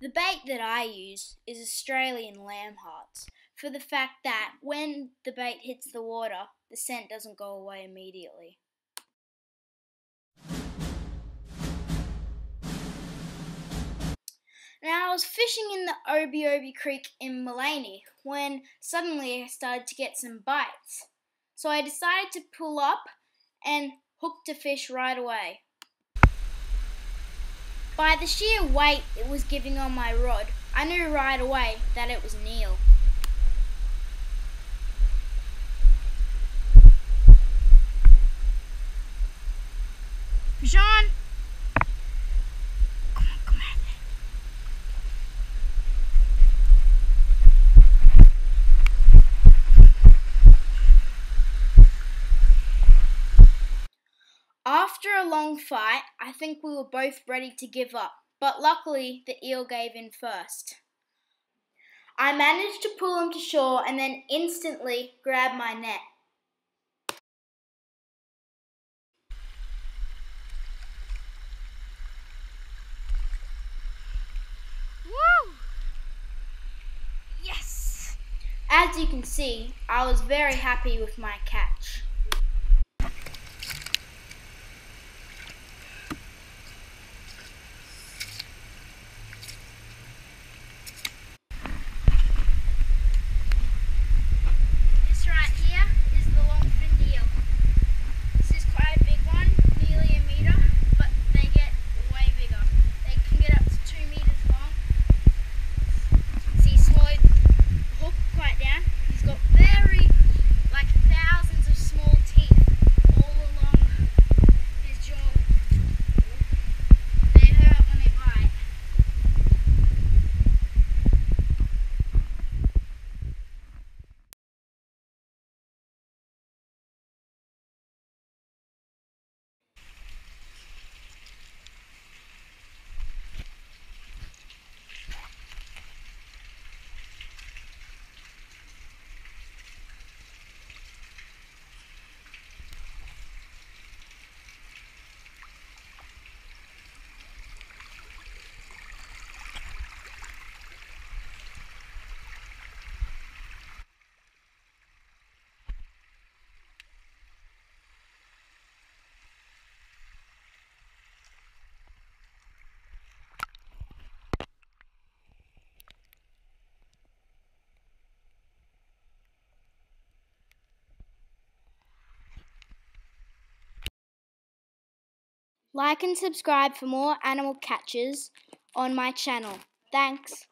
The bait that I use is Australian lamb hearts for the fact that when the bait hits the water, the scent doesn't go away immediately. Now I was fishing in the Obi Obi Creek in Maleny when suddenly I started to get some bites. So I decided to pull up and hook a fish right away. By the sheer weight it was giving on my rod, I knew right away that it was Neil. Jean! Come on, come on. After a long fight, I think we were both ready to give up, but luckily the eel gave in first. I managed to pull him to shore and then instantly grab my net. Woo! Yes! As you can see, I was very happy with my catch. Like and subscribe for more animal catches on my channel. Thanks.